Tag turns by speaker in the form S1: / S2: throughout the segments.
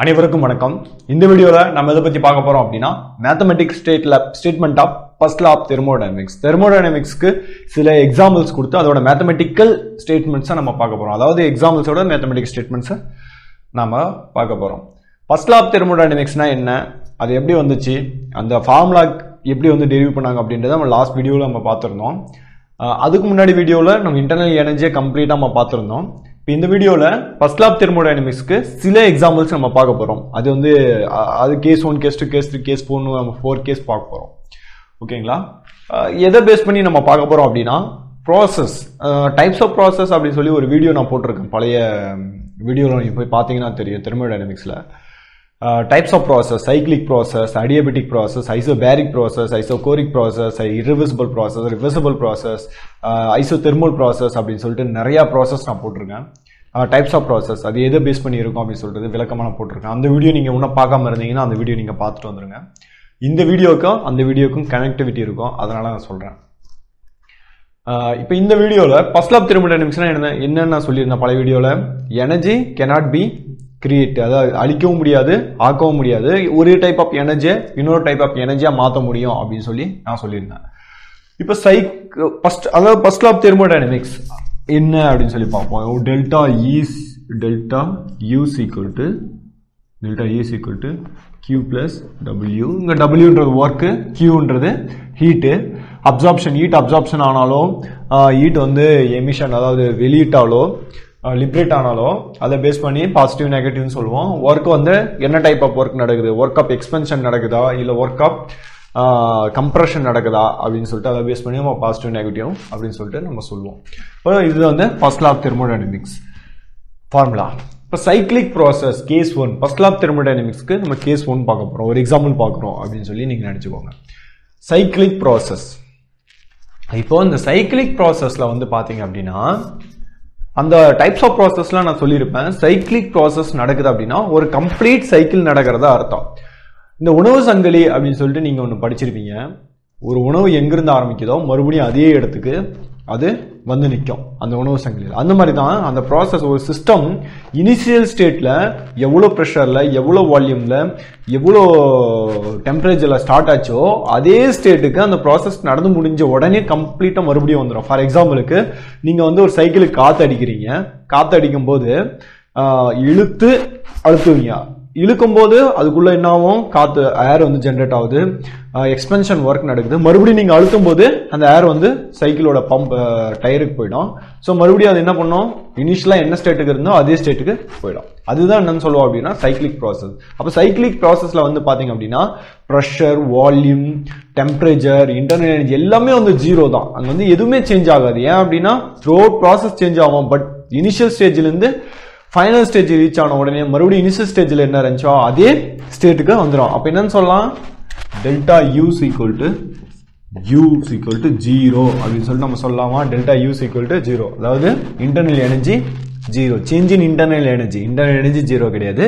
S1: அனைவருக்கும் வணக்கம். இந்த வீடியோவில் நம்ம எதை பற்றி பார்க்க போகிறோம் அப்படின்னா mathematics state statement of first of thermodynamics தெர்மோடைனமிக்ஸ்க்கு சில எக்ஸாம்பிள்ஸ் கொடுத்து அதோட மேத்தமெட்டிக்கல் ஸ்டேட்மெண்ட்ஸை நம்ம பார்க்க போகிறோம் அதாவது எக்ஸாம்பிள்ஸோட மேத்தமெட்டிக்ஸ் ஸ்டேட்மெண்ட்ஸை நம்ம பார்க்க போகிறோம் ஃபர்ஸ்ட் ஆஃப் தெர்மோடைனமிக்ஸ்னா என்ன? அது எப்படி வந்துச்சு? அந்த ஃபார்முலா எப்படி வந்து டெரிவ் பண்ணாங்க அப்படின்றத நம்ம லாஸ்ட் வீடியோவில் நம்ம பார்த்துருந்தோம். அதுக்கு முன்னாடி வீடியோவில் நம்ம இன்டர்னல் எனர்ஜியை கம்ப்ளீட்டாக நம்ம பார்த்துருந்தோம். இப்போ இந்த வீடியோவில் ஃபர்ஸ்ட் லாப் தெர்மோடைனமிக்ஸ்க்கு சில எக்ஸாம்பிள்ஸ் நம்ம பார்க்க போகிறோம் அது வந்து அது case one case two case three case ஃபோர்னு நம்ம ஃபோர் கேஸ் பார்க்க போகிறோம் ஓகேங்களா? எதை பேஸ் பண்ணி நம்ம பார்க்க போகிறோம் அப்படின்னா ப்ராசஸ் டைப்ஸ் ஆஃப் ப்ராசஸ் அப்படின்னு சொல்லி ஒரு வீடியோ நான் போட்டிருக்கேன். பழைய வீடியோவில் நீங்கள் போய் பார்த்தீங்கன்னா தெரியும் தெர்மோடைனமிக்ஸில் types of process cyclic process adiabatic process isobaric process isochoric process irreversible process process, process uh, isothermal process அப்படின்னு சொல்லிட்டு நிறையா ப்ராசஸ் நான் போட்டிருக்கேன். டைப்ஸ் ஆஃப் ப்ராசஸ் அது எதை பேஸ் பண்ணி இருக்கும் அப்படின்னு சொல்லிட்டு விளக்கமாக நான் போட்டிருக்கேன். அந்த வீடியோ நீங்கள் இன்னும் பார்க்காம இருந்தீங்கன்னா அந்த வீடியோ நீங்கள் பார்த்துட்டு வந்துருங்க. இந்த வீடியோக்கும் அந்த வீடியோக்கும் கனெக்டிவிட்டி இருக்கும். அதனால நான் சொல்கிறேன் uh, இப்போ இந்த வீடியோவில் ஃபர்ஸ்ட் ஆஃப் திரும்ப நிமிஷம் என்ன? என்னென்ன நான் சொல்லியிருந்தேன் பழைய வீடியோவில் எனர்ஜி கெனாட் பி கிரியேட் அதாவது அழிக்கவும் முடியாது ஆக்கவும் முடியாது. ஒரு டைப் ஆஃப் எனர்ஜியை இன்னொரு டைப் ஆஃப் எனர்ஜியாக மாற்ற முடியும் அப்படின்னு சொல்லி நான் சொல்லியிருந்தேன். இப்போ சைக் ஃபர்ஸ்ட் அதாவது ஃபர்ஸ்ட் லாப் தெர்மோடைனமிக்ஸ் என்ன அப்படின்னு சொல்லி பார்ப்போம். Delta is delta U is equal to delta is equal to Q plus W இங்கே டபிள்யூன்றது ஒர்க்கு கியூன்றது ஹீட்டு அப்சார்ப்ஷன் ஹீட் அப்சார்ப்ஷன் ஆனாலும் ஹீட் வந்து எமிஷன் அதாவது வெளியிட்டாலோ லிப்ரேட் ஆனாலோ அதை பேஸ் பண்ணி பாசிட்டிவ் நெகட்டிவ்னு சொல்லுவோம். ஒர்க் வந்து என்ன டைப் ஆஃப் ஒர்க் நடக்குது? ஒர்க் அப் எக்ஸ்பென்ஷன் நடக்குதா? இல்லை ஒர்க் அப் கம்ப்ரெஷன் நடக்குதா? அப்படின்னு சொல்லிட்டு அதை பேஸ் பண்ணி நம்ம பாசிட்டிவ் நெகட்டிவ் அப்படின்னு சொல்லிட்டு நம்ம சொல்லுவோம். இப்போ இது வந்து ஃபர்ஸ்ட் லாப் தெர்மோடைனமிக்ஸ் ஃபார்முலா இப்போ cyclic process case one first law தெர்மோடைனமிக்ஸ்க்கு நம்ம கேஸ் ஒன் பார்க்க போகிறோம் ஒரு எக்ஸாம்பிள் பார்க்குறோம் அப்படின்னு சொல்லி நீங்கள் நினச்சிக்கோங்க. சைக்ளிக் ப்ராசஸ் இப்போ இந்த சைக்ளிக் ப்ராசஸில் வந்து பார்த்தீங்க அப்படின்னா அந்த டைப்ஸ் ஆஃப் ப்ராசஸ்லாம் நான் சொல்லியிருப்பேன். சைக்கிளிக் ப்ராசஸ் நடக்குது அப்படின்னா ஒரு கம்ப்ளீட் சைக்கிள் நடக்கிறதா அர்த்தம். இந்த உணவு சங்கிலி அப்படின்னு சொல்லிட்டு நீங்கள் ஒன்று படிச்சிருப்பீங்க. ஒரு உணவு எங்கிருந்து ஆரம்பிக்குதோ மறுபடியும் அதே இடத்துக்கு அது வந்து நிற்கும் அந்த உணவு சங்கிலியில். அந்த மாதிரி தான் அந்த ப்ராசஸ் ஒரு சிஸ்டம் இனிஷியல் ஸ்டேட்டில் எவ்வளோ ப்ரெஷரில் எவ்வளோ வால்யூமில் எவ்வளோ டெம்பரேச்சரில் ஸ்டார்ட் ஆச்சோ அதே ஸ்டேட்டுக்கு அந்த ப்ராசஸ் நடந்து முடிஞ்ச உடனே கம்ப்ளீட்டாக மறுபடியும் வந்துடும் ஃபார் எக்ஸாம்பிளுக்கு நீங்கள் வந்து ஒரு சைக்கிளுக்கு காற்று அடிக்கிறீங்க காற்று அடிக்கும் போது இழுத்து அழுத்துவீங்க. இழுக்கும் போது அதுக்குள்ள என்ன ஆகும் காற்று ஏர் வந்து ஜென்ரேட் ஆகுது. எக்ஸ்பென்ஷன் ஒர்க் நடக்குது. மறுபடியும் நீங்கள் அழுத்தும் போது அந்த ஏர் வந்து சைக்கிளோட பம்ப் டயருக்கு போயிடும். ஸோ மறுபடியும் அது என்ன பண்ணும்? இனிஷியலாக என்ன ஸ்டேட்டுக்கு இருந்தோ அதே ஸ்டேட்டுக்கு போயிடும். அதுதான் என்னன்னு சொல்லுவோம் அப்படின்னா சைக்கிளிக் ப்ராசஸ் அப்போ சைக்கிளிக் ப்ராசஸில் வந்து பார்த்தீங்க அப்படின்னா pressure volume temperature internal energy எல்லாமே வந்து ஜீரோ தான். அங்கே வந்து எதுவுமே சேஞ்ச் ஆகாது. ஏன் அப்படின்னா த்ரோ ப்ராசஸ் சேஞ்ச் ஆகும். பட் இனிஷியல் ஸ்டேஜ்லேருந்து ஃபைனல் ஸ்டேஜ் ரீச் ஆன உடனே மறுபடியும் இனிஷியல் ஸ்டேஜில் என்ன இருந்துச்சோ அதே ஸ்டேட்டுக்கு வந்துடும் அப்போ என்னன்னு சொல்லலாம்? Delta U is equal to U equal to zero அப்படின்னு சொல்லிட்டு நம்ம சொல்லலாமா? Delta U is equal to zero அதாவது internal energy zero change in internal energy internal energy zero கிடையாது.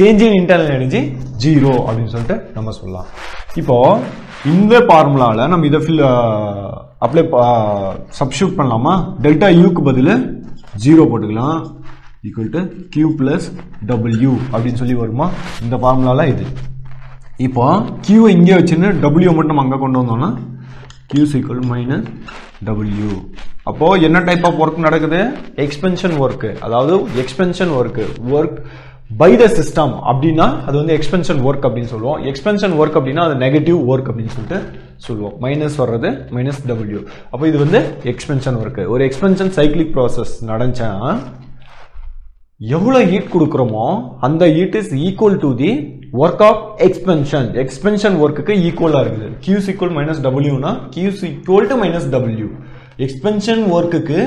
S1: Change in internal energy zero அப்படின்னு சொல்லிட்டு நம்ம சொல்லலாம். இப்போ இந்த ஃபார்முலாவில் நம்ம இதை ஃபில் அப்ளை சப்ஸ்டியூட் பண்ணலாமா? டெல்டா யூக்கு பதில் ஜீரோ போட்டுக்கலாம். Equal to Q plus W அப்படின்னு சொல்லி வருமா? இந்த ஃபார்முலாலாம் இது. இப்போ கியூ இங்கே வச்சுன்னு டபிள்யூ மட்டும் நம்ம அங்கே கொண்டு வந்தோம்னா கியூ ஈக்குவல் மைனஸ் டபிள்யூ அப்போது என்ன டைப் ஆஃப் ஒர்க் நடக்குது? எக்ஸ்பென்ஷன் ஒர்க்கு அதாவது expansion work work by the system அப்படின்னா அது வந்து எக்ஸ்பென்ஷன் ஒர்க் அப்படின்னு சொல்லுவோம். எக்ஸ்பென்ஷன் ஒர்க் அப்படின்னா அது நெகட்டிவ் ஒர்க் அப்படின்னு சொல்லிட்டு சொல்லுவோம். மைனஸ் வர்றது மைனஸ் டபிள்யூ அப்போ இது வந்து எக்ஸ்பென்ஷன் ஒர்க்கு ஒரு எக்ஸ்பென்ஷன் சைக்கிளிக் ப்ராசஸ் நடந்துச்சா? எவ்வளோ ஹீட் கொடுக்குறோமோ அந்த heat is equal to the work of expansion expansion ஒர்க்குக்கு ஈக்குவலாக இருக்குது. Q's equal minus டபிள்யூனா Q's equal to minus W expansion ஒர்க்குக்கு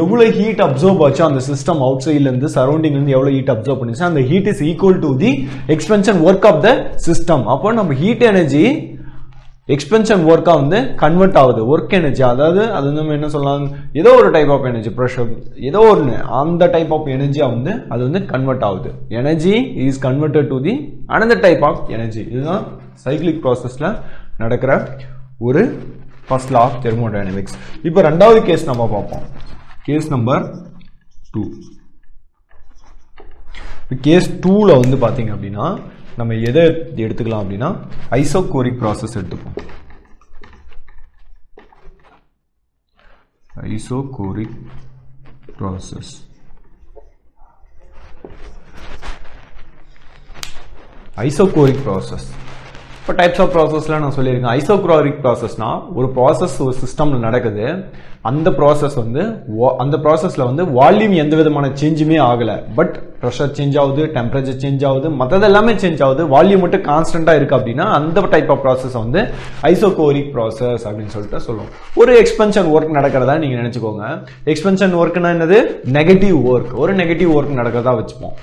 S1: எவ்வளோ ஹீட் அப்சர்வ் ஆச்சோ அந்த சிஸ்டம் அவுட் சைட்லேருந்து சரௌண்டிங்லேருந்து எவ்வளோ ஹீட் அப்சர்வ் பண்ணிச்சு அந்த heat is equal to the expansion work of the system அப்போ நம்ம ஹீட் எனர்ஜி எக்ஸ்பென்ஷன் ஒர்க்காக வந்து கன்வெர்ட் ஆகுது. ஒர்க் எனர்ஜி அதாவது அது நம்ம என்ன சொல்லலாம்? ஏதோ ஒரு டைப் ஆஃப் எனர்ஜி ப்ரெஷர் ஏதோ ஒன்று அந்த டைப் ஆஃப் எனர்ஜியாக வந்து அது வந்து கன்வெர்ட் ஆகுது. Energy is converted to the another type of energy இதுதான் சைக்கிளிக் ப்ராசஸில் நடக்கிற ஒரு ஃபர்ஸ்ட் லா ஆஃப் தெர்மோடைனமிக்ஸ் இப்போ ரெண்டாவது கேஸ் நம்ம பார்ப்போம். கேஸ் நம்பர் டூ இப்போ கேஸ் டூவில் வந்து பார்த்தீங்க அப்படின்னா நம்ம எதை எடுத்துக்கலாம் அப்படின்னா ஐசோகோரிக் ப்ராசஸ் எடுத்துப்போம். ஐசோகோரிக் ப்ராசஸ் ஐசோகோரிக் ப்ராசஸ் இப்போ டைப்ஸ் ஆஃப் ப்ராசஸ்லாம் நான் சொல்லியிருக்கேன். ஐசோக்ரோரிக் ப்ராசஸ்னால் ஒரு ப்ராசஸ் ஒரு சிஸ்டமில் நடக்குது. அந்த ப்ராசஸ் வந்து அந்த ப்ராசஸில் வந்து வால்யூம் எந்த விதமான சேஞ்சுமே ஆகலை. பட் ப்ரெஷர் சேஞ்ச் ஆகுது டெம்பரேச்சர் சேஞ்ச் ஆகுது மற்றது எல்லாமே சேஞ்ச் ஆகுது. வால்யூம் மட்டும் கான்ஸ்டண்ட்டாக இருக்குது அப்படின்னா அந்த டைப் ஆஃப் ப்ராசஸ் வந்து ஐசோகோரிக் ப்ராசஸ் அப்படின்னு சொல்லிட்டு சொல்லுவோம். ஒரு எக்ஸ்பென்ஷன் ஒர்க் நடக்கிறதா நீங்கள் நினச்சிக்கோங்க. எக்ஸ்பென்ஷன் ஒர்க்னா என்னது? நெகட்டிவ் ஒர்க் ஒரு நெகட்டிவ் ஒர்க் நடக்கிறதா வச்சுப்போம்.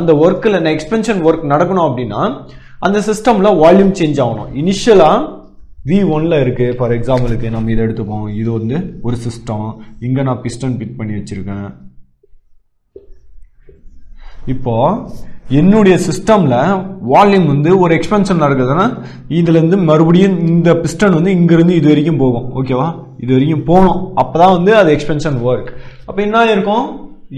S1: அந்த ஒர்க்கில் எக்ஸ்பென்ஷன் ஒர்க் நடக்கணும் அப்படின்னா அந்த சிஸ்டமில் வால்யூம் சேஞ்ச் ஆகணும். இனிஷியலாக வி ஒனில் இருக்குது ஃபார் எக்ஸாம்பிளுக்கு நம்ம இதை எடுத்துப்போம். இது வந்து ஒரு சிஸ்டம் இங்கே நான் பிஸ்டன் பிட் பண்ணி வச்சுருக்கேன். இப்போ என்னுடைய சிஸ்டமில் வால்யூம் வந்து ஒரு எக்ஸ்பென்ஷன் நடக்குதுன்னா இதுலேருந்து மறுபடியும் இந்த பிஸ்டன் வந்து இங்கேருந்து இது வரைக்கும் போகும். ஓகேவா இது வரைக்கும் போகணும். அப்போ தான் வந்து அது எக்ஸ்பென்ஷன் ஒர்க் அப்போ என்ன இருக்கும்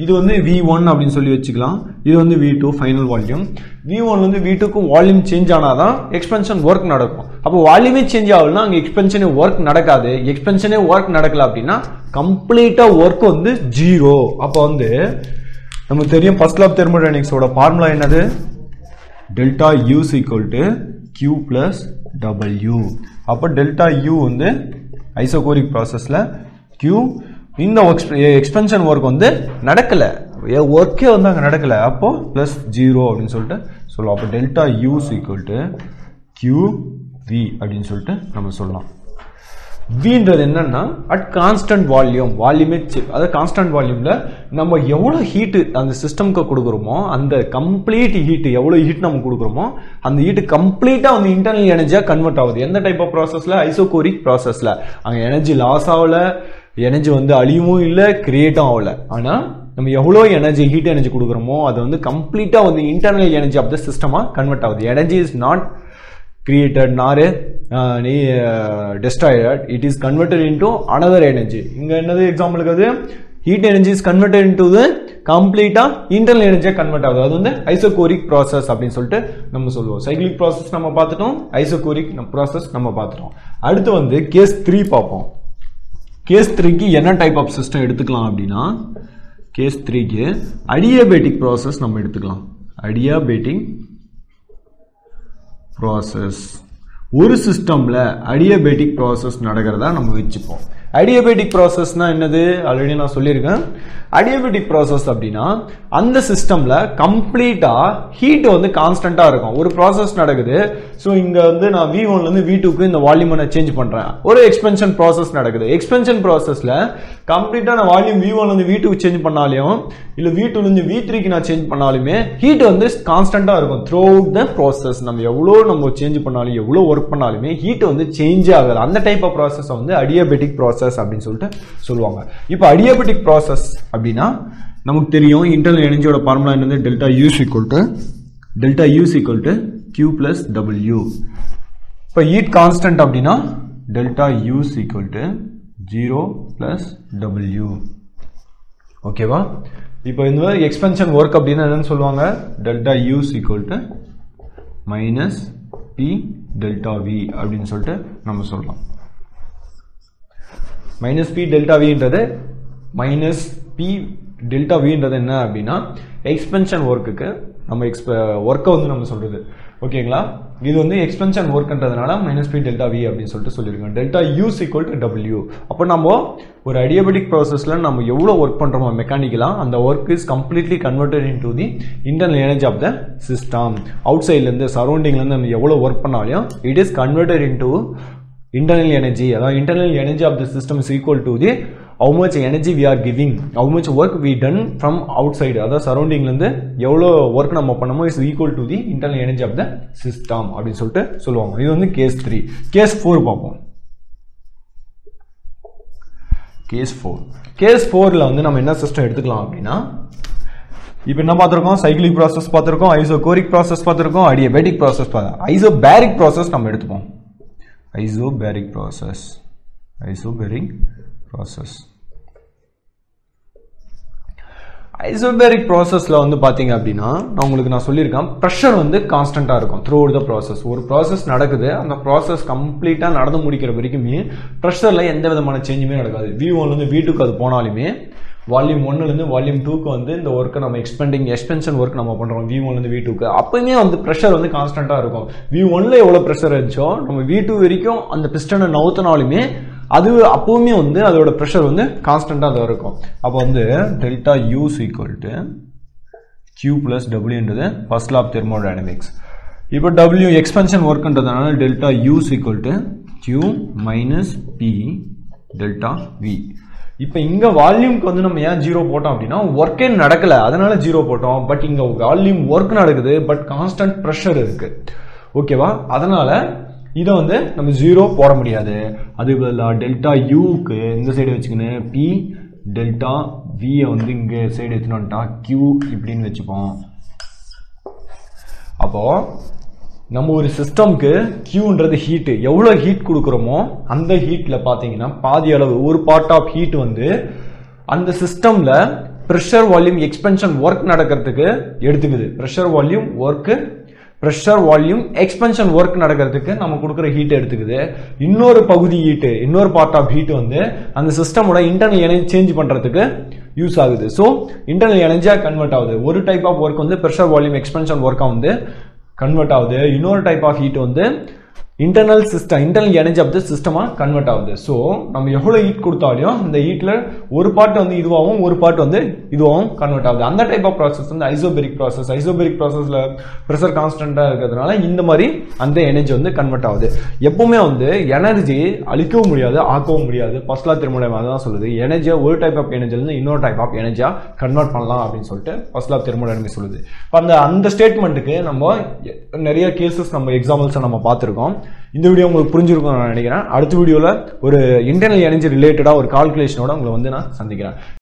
S1: இது வந்து வி ஒன் அப்படின்னு சொல்லி வச்சுக்கலாம். இது வந்து V two final volume V one வந்து வி டூக்கும் வால்யூம் சேஞ்ச் ஆனாதான் எக்ஸ்பென்ஷன் ஒர்க் நடக்கும். அப்போ வால்யூமே சேஞ்ச் ஆகலன்னா அங்கே எக்ஸ்பென்ஷனே ஒர்க் நடக்காது. எக்ஸ்பென்ஷனே ஒர்க் நடக்கல அப்படின்னா கம்ப்ளீட்டாக ஒர்க் வந்து ஜீரோ அப்போ வந்து நமக்கு தெரியும் ஃபர்ஸ்ட் லாப் தெர்மோடைனிக்ஸோட ஃபார்முலா என்னது? Delta U equal to Q plus W அப்போ டெல்டா யூ வந்து ஐசோகோரிக் ப்ராசஸில் கியூ இந்த எக்ஸ்பென்ஷன் ஒர்க் வந்து நடக்கலை. ஒர்க்கே வந்து அங்கே நடக்கலை. அப்போது ப்ளஸ் ஜீரோ அப்படின்னு சொல்லிட்டு சொல்லுவோம் அப்போ delta U is equal to Q V அப்படின்னு சொல்லிட்டு நம்ம சொல்லலாம். வின்றது என்னன்னா அட் கான்ஸ்டன்ட் வால்யூம் வால்யூமே அதாவது கான்ஸ்டன்ட் வால்யூமில் நம்ம எவ்வளோ ஹீட்டு அந்த சிஸ்டம்க்கு கொடுக்குறோமோ அந்த கம்ப்ளீட் ஹீட்டு எவ்வளோ ஹீட் நம்ம கொடுக்குறோமோ அந்த ஹீட்டு கம்ப்ளீட்டாக வந்து இன்டர்னல் எனர்ஜியாக கன்வெர்ட் ஆகுது. எந்த டைப் ஆஃப் ப்ராசஸில் ஐசோகோரிக் ப்ராசஸில் அங்கே எனர்ஜி லாஸ் ஆகலை. எனர்ஜி வந்து அழியவும் இல்லை கிரியேட்டும் ஆகல ஆனால் நம்ம எவ்வளோ எனர்ஜி ஹீட் எனர்ஜி கொடுக்குறோமோ அது வந்து கம்ப்ளீட்டாக வந்து இன்டர்னல் எனர்ஜி ஆஃப் த சிஸ்டமாக கன்வெர்ட் ஆகுது. Energy is not created nor நீ destroyed it is converted converted another energy இங்கே என்னது எக்ஸாம்பிளுக்கு அது? Heat energy is converted into the கம்ப்ளீட்டாக இன்டர்னல் எனர்ஜியாக கன்வெர்ட் ஆகுது. அது வந்து ஐசோகோரிக் ப்ராசஸ் அப்படின்னு சொல்லிட்டு நம்ம சொல்லுவோம். சைக்கிளிக் ப்ராசஸ் நம்ம பார்த்துட்டோம் ஐசோகோரிக் ப்ராசஸ் நம்ம பார்த்துட்டோம். அடுத்து வந்து கேஸ் த்ரீ பார்ப்போம். கேஸ் த்ரீக்கு என்ன டைப் ஆஃப் சிஸ்டம் எடுத்துக்கலாம் அப்படின்னா கேஸ் த்ரீக்கு அடியாபேட்டிக் ப்ராசஸ் நம்ம எடுத்துக்கலாம். அடியாபேட்டிக் ப்ராசஸ் ஒரு சிஸ்டமில் அடியபேட்டிக் ப்ராசஸ் நடக்கிறதா நம்ம வச்சுப்போம். அடியபேட்டிக் ப்ராசஸ்னா என்னது? ஆல்ரெடி நான் சொல்லியிருக்கேன். அடியபேட்டிக் ப்ராசஸ் அப்படின்னா அந்த சிஸ்டம்ல கம்ப்ளீட்டா ஹீட் வந்து கான்ஸ்டன்டா இருக்கும். ஒரு ப்ராசஸ் நடக்குது. ஸோ இங்க வந்து நான் வி ஒன்ல இருந்து வி டூக்கு இந்த வால்யூமை நான் சேஞ்ச் பண்றேன். ஒரு எக்ஸ்பென்ஷன் ப்ராசஸ் நடக்குது. எக்ஸ்பென்ஷன் ப்ராசஸ்ல கம்ப்ளீட்டா நான் வால்யூம் வி ஒன்ல இருந்து வி டூக்கு சேஞ்ச் பண்ணாலையும் இல்ல வி டூல இருந்து வி த்ரீக்கு நான் சேஞ்ச் பண்ணாலுமே ஹீட் வந்து கான்ஸ்டன்டா இருக்கும். த்ரூ அவுட் த ப்ராசஸ் நம்ம எவ்வளோ நம்ம சேஞ்ச் பண்ணாலும் எவ்வளோ ஒர்க் பண்ணாலுமே ஹீட் வந்து சேஞ்ச் ஆகாது. அந்த டைப் ஆஃப் ப்ராசஸ் வந்து அடியபெட்டிக் ப்ராசஸ் அப்படின்னு சொல்லிட்டு சொல்லுவாங்க. இப்போ அடியாபெட்டிக் ப்ராசஸ் அப்படின்னா நமக்கு தெரியும் இன்டர்னல் எனர்ஜியோட ஃபார்முலா என்னது? Delta U is equal to delta U is equal to Q plus W இப்போ ஈட் கான்ஸ்டன்ட் அப்படின்னா delta U is equal to zero plus W ஓகேவா இப்போ இந்த எக்ஸ்பென்ஷன் ஒர்க் அப்படின்னா என்னன்னு சொல்லுவாங்க? Delta U is equal to minus P delta V அப்படின்னு சொல்லிட்டு நம்ம சொல்லலாம். மைனஸ் பி டெல்டா வின்றது மைனஸ் பி டெல்டா வின்றது என்ன அப்படின்னா எக்ஸ்பென்ஷன் ஒர்க்குக்கு நம்ம எக்ஸ்ப ஒர்க்கை வந்து நம்ம சொல்றது. ஓகேங்களா இது வந்து எக்ஸ்பென்ஷன் ஒர்க்ன்றதுனால மைனஸ் பி டெல்டா வி அப்படின்னு சொல்லிட்டு சொல்லியிருக்கோம் delta U is equal to W அப்போ நம்ம ஒரு அடியபெட்டிக் ப்ராசஸில் நம்ம எவ்வளோ ஒர்க் பண்ணுறோமோ மெக்கானிக்கலாக அந்த work is completely converted into the internal energy of the system out சைட்லேருந்து சரௌண்டிங்லேருந்து நம்ம எவ்வளோ ஒர்க் பண்ணாலும் it is converted into internal energy அதாவது internal energy of the system is equal to the how much energy we are giving how much work we done from outside. அதாவது சரௌண்டிங்லேருந்து எவ்வளோ work நம்ம பண்ணமோ is equal to the internal energy of the system அப்படின்னு சொல்லிட்டு சொல்லுவாங்க. இது வந்து case three case four பார்ப்போம். கேஸ் ஃபோர் கேஸ் ஃபோரில் வந்து நம்ம என்ன சிஸ்டம் எடுத்துக்கலாம் அப்படின்னா இப்போ என்ன பார்த்துருக்கோம்? சைக்கிளிக் ப்ராசஸ் பார்த்துருக்கோம் ஐசோகோரிக் ப்ராசஸ் பார்த்துருக்கோம் அடியபேட்டிக் ப்ராசஸ் பார்த்து ஐசோபேரிக் ப்ராசஸ் நம்ம எடுத்துப்போம். Isobaric process. Isobaric process. Isobaric ப்ராசஸில் வந்து பார்த்தீங்க அப்படின்னா நான் உங்களுக்கு நான் சொல்லியிருக்கேன் ப்ரெஷர் வந்து கான்ஸ்டண்ட்டாக இருக்கும் த்ரூ த ப்ராசஸ் ஒரு ப்ராசஸ் நடக்குது அந்த ப்ராசஸ் கம்ப்ளீட்டாக நடந்து முடிக்கிற வரைக்குமே ப்ரெஷரில் எந்த விதமான சேஞ்சுமே நடக்காது. வி ஒன்லேருந்து வீட்டுக்கு அது போனாலுமே வால்யூம் ஒன்னுலேருந்து வால்யூம் டூக்கு வந்து இந்த ஒர்க்கை நம்ம எக்ஸ்பெண்டிங் எக்ஸ்பென்ஷன் ஒர்க் நம்ம பண்ணுறோம் வி ஒன்லேருந்து வி டூக்கு அப்பயுமே வந்து ப்ரெஷர் வந்து கான்ஸ்டண்ட்டாக இருக்கும். வி ஒன்ல எவ்வளோ ப்ரெஷர் இருந்துச்சோ நம்ம வி டூ வரைக்கும் அந்த பிஸ்டனை நவுத்தினாலுமே அது அப்போவுமே வந்து அதோட ப்ரெஷர் வந்து கான்ஸ்டண்ட்டாக தான் இருக்கும். அப்போ வந்து delta U equal to Q plus டபிள்யூன்றது first law of thermodynamics இப்போ W expansion ஒர்க்குன்றதுனால delta U equal to Q minus P delta V இப்போ இங்கே வால்யூம்க்கு வந்து நம்ம ஏன் ஜீரோ போட்டோம் அப்படின்னா ஒர்க்கே நடக்கல? அதனால ஜீரோ போட்டோம். பட் இங்கே வால்யூம் ஒர்க் நடக்குது பட் கான்ஸ்டன்ட் ப்ரெஷர் இருக்கு. ஓகேவா அதனால இதை வந்து நம்ம ஜீரோ போட முடியாது. அது பதிலாக டெல்டா யூக்கு இந்த சைடு வச்சுக்கின்னு பி டெல்டா வியை வந்து இங்கே சைடு எடுத்துனோம்ட்டா கியூ இப்படின்னு வச்சுப்போம். அப்போ நம்ம ஒரு சிஸ்டம்க்கு கியூன்றது ஹீட்டு எவ்வளோ ஹீட் கொடுக்குறோமோ அந்த ஹீட்டில் பார்த்தீங்கன்னா பாதி அளவு ஒரு பார்ட் ஆஃப் ஹீட் வந்து அந்த சிஸ்டமில் ப்ரெஷர் வால்யூம் எக்ஸ்பென்ஷன் ஒர்க் நடக்கிறதுக்கு எடுத்துக்குது. Pressure volume work pressure volume expansion work நடக்கிறதுக்கு நம்ம கொடுக்குற ஹீட் எடுத்துக்குது. இன்னொரு பகுதி ஹீட்டு இன்னொரு பார்ட் ஆஃப் ஹீட் வந்து அந்த சிஸ்டமோட இன்டர்னல் எனர்ஜி சேஞ்ச் பண்ணுறதுக்கு யூஸ் ஆகுது. ஸோ இன்டர்னல் எனர்ஜியாக கன்வெர்ட் ஆகுது. ஒரு டைப் ஆஃப் ஒர்க் வந்து ப்ரெஷர் வால்யூம் எக்ஸ்பென்ஷன் ஒர்க்காக வந்து கன்வெர்ட் ஆகுது. இன்னொரு டைப் ஆஃப் ஹீட் வந்து internal system internal energy of the சிஸ்டமாக கன்வெர்ட் ஆகுது. ஸோ நம்ம எவ்வளோ ஹீட் கொடுத்தாலையும் அந்த ஹீட்டில் ஒரு பார்ட் வந்து இதுவாகவும் ஒரு பார்ட் வந்து இதுவாகவும் கன்வெர்ட் ஆகுது. அந்த டைப் ஆஃப் ப்ராசஸ் வந்து ஐசோபெரிக் ப்ராசஸ் ஐசோபெரிக் ப்ராசஸில் ப்ரெஷர் கான்ஸ்டண்ட்டாக இருக்கிறதுனால இந்த மாதிரி அந்த எனர்ஜி வந்து கன்வெர்ட் ஆகுது. எப்பவுமே வந்து எனர்ஜி அழிக்கவும் முடியாது ஆக்கவும் முடியாது. பஸ்லா திருமண தான் சொல்லுது. எனர்ஜியை ஒரு டைப் ஆஃப் எனர்ஜிலேருந்து இன்னொரு டைப் ஆஃப் எனர்ஜியாக கன்வெர்ட் பண்ணலாம் அப்படின்னு சொல்லிட்டு பஸ்லா திருமண சொல்லுது. இப்போ அந்த அந்த ஸ்டேட்மெண்ட்டுக்கு நம்ம நிறைய கேசஸ் நம்ம எக்ஸாம்பிள்ஸை நம்ம பார்த்துருக்கோம். இந்த வீடியோ உங்களுக்கு புரிஞ்சிருக்கும் நான் நினைக்கிறேன். அடுத்த வீடியோவில் ஒரு இன்டர்னல் எனர்ஜி ரிலேட்டடாக ஒரு கால்குலேஷனோட உங்களை வந்து நான் சந்திக்கிறேன்.